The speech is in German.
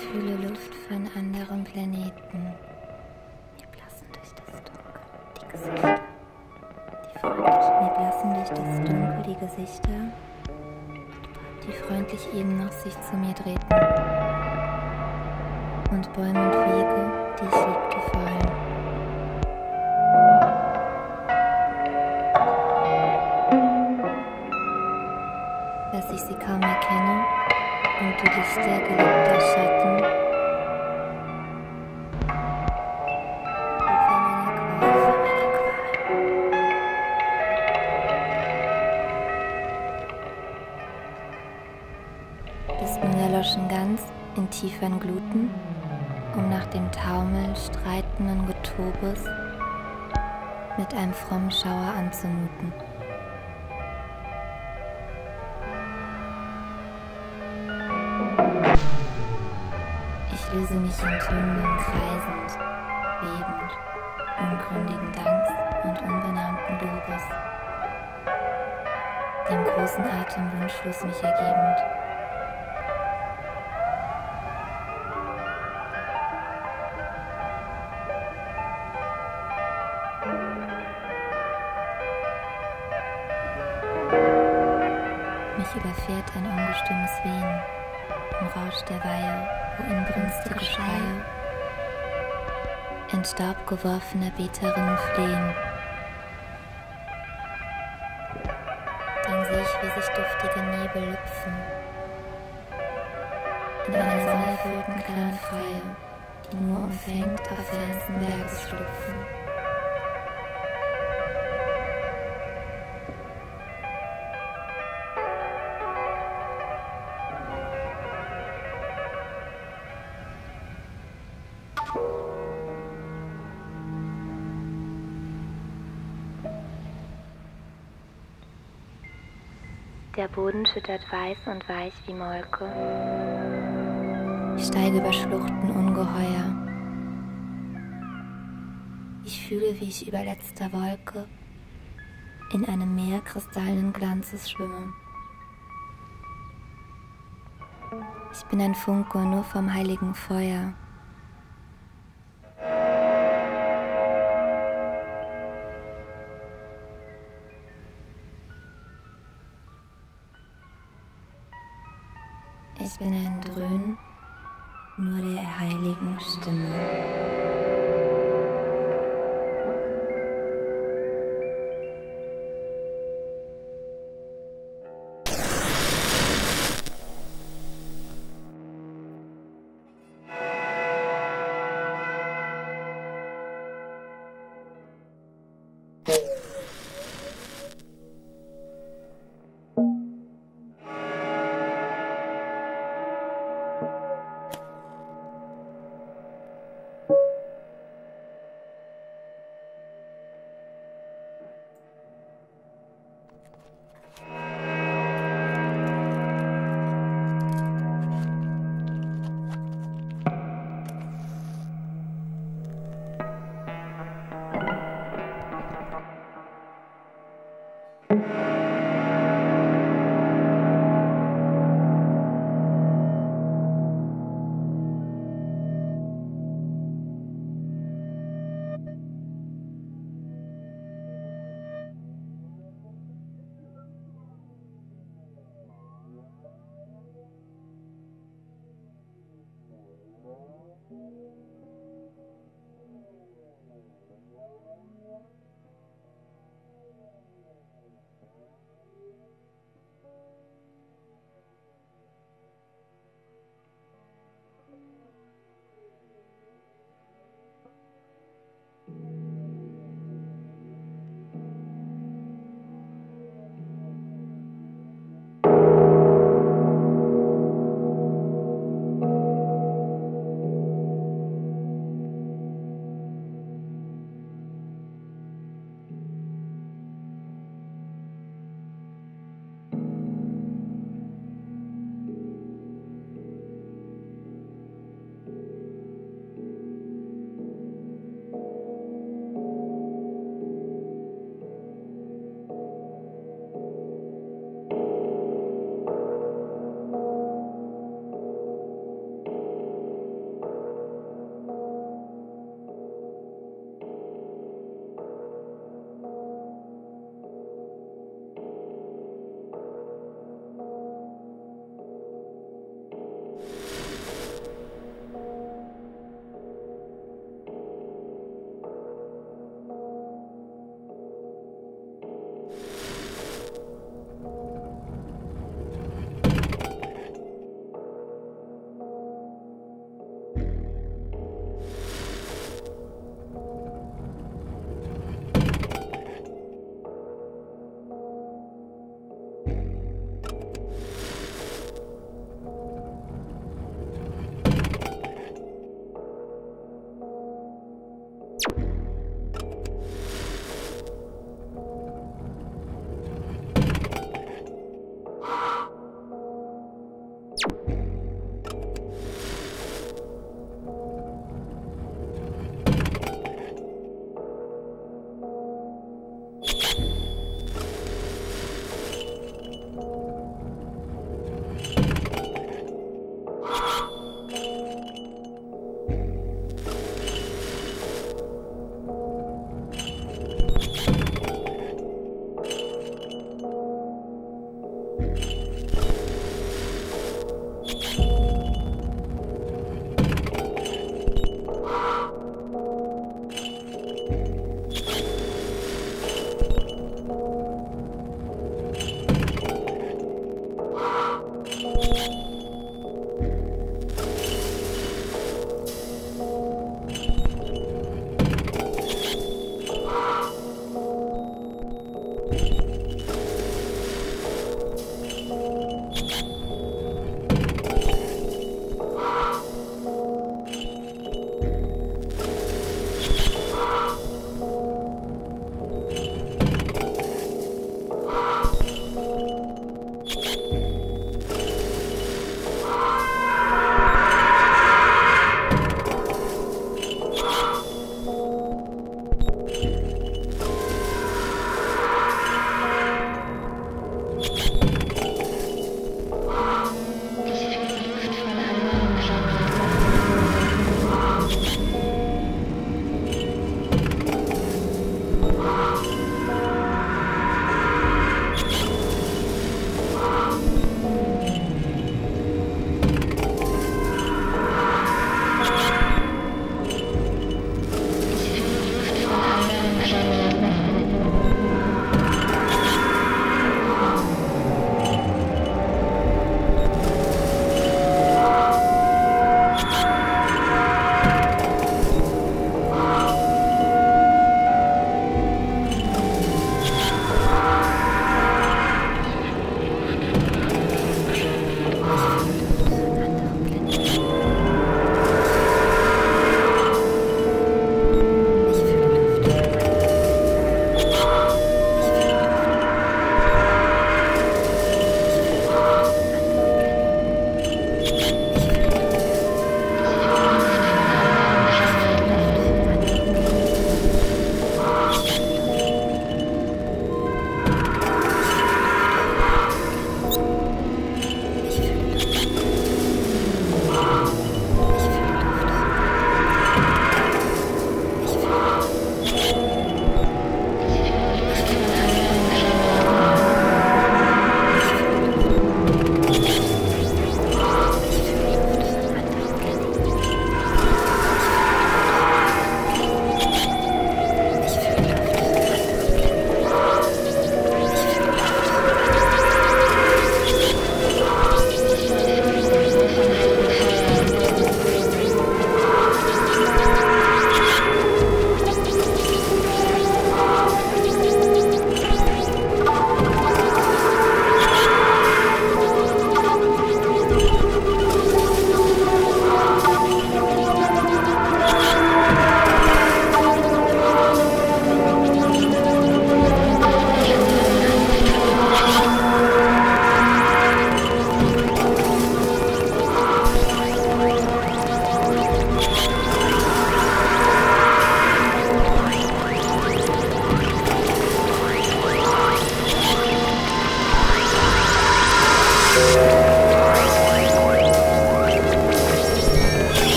kühle Luft von anderen Planeten. Mir blassen durch das Dunkel die Gesichter. Die freundlich, mir blassen durch das Dunkel die Gesichter, die freundlich eben noch sich zu mir drehten. Und Bäume und Wege, die ich liebte, fallen. Dass ich sie kaum erkenne und du Lichter geliebter Schatten. Bist nun erloschen ganz in tieferen Gluten, um nach dem Taumel streitenden Getobes mit einem frommen Schauer anzumuten. Löse mich in tönenden Kreisend, bebend, ungründigen Danks und unbenannten Lobes, dem großen Atem wunschlos mich ergebend. In Staub geworfener Beterinnen flehen. Dann sehe ich, wie sich duftige Nebel lüpfen in einer sonnerfüllten klaren Freie, die nur umfängt auf fernsten Bergesschlupfen. Der Boden schüttert weiß und weich wie Molke. Ich steige über Schluchten ungeheuer. Ich fühle, wie ich über letzter Wolke in einem Meer kristallenen Glanzes schwimme. Ich bin ein Funke nur vom heiligen Feuer.